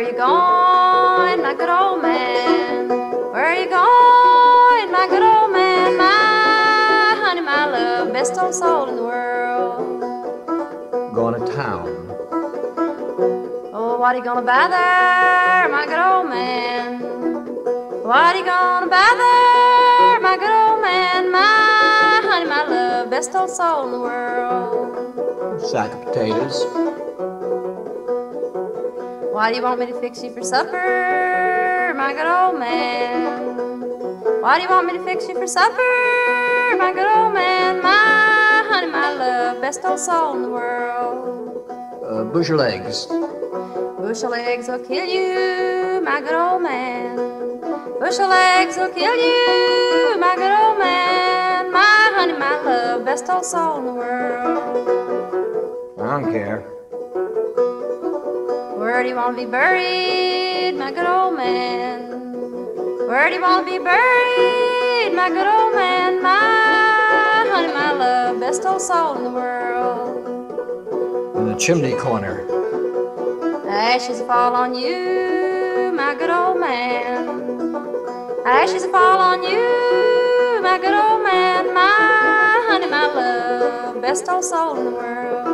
Where you going, my good old man? Where you going, my good old man? My honey, my love, best old soul in the world. Going to town. Oh, what are you gonna buy there, my good old man? What are you gonna buy there, my good old man? My honey, my love, best old soul in the world. Sack of potatoes. Why do you want me to fix you for supper, my good old man? Why do you want me to fix you for supper, my good old man? My honey, my love, best old soul in the world. Uh, bushel eggs. Bushel eggs will kill you, my good old man. Bushel eggs will kill you, my good old man. My honey, my love, best old soul in the world. I don't care. Where do you want to be buried, my good old man? Where do you want to be buried, my good old man? My honey, my love, best old soul in the world. In the chimney corner. Ashes fall on you, my good old man. Ashes fall on you, my good old man. My honey, my love, best old soul in the world.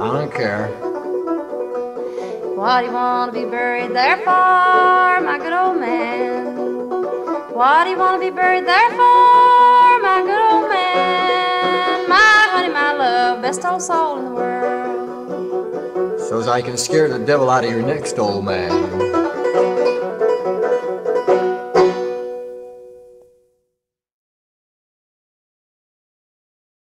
I don't care. What do you want to be buried there for, my good old man? What do you want to be buried there for, my good old man? My honey, my love, best old soul in the world. So's I can scare the devil out of your next old man.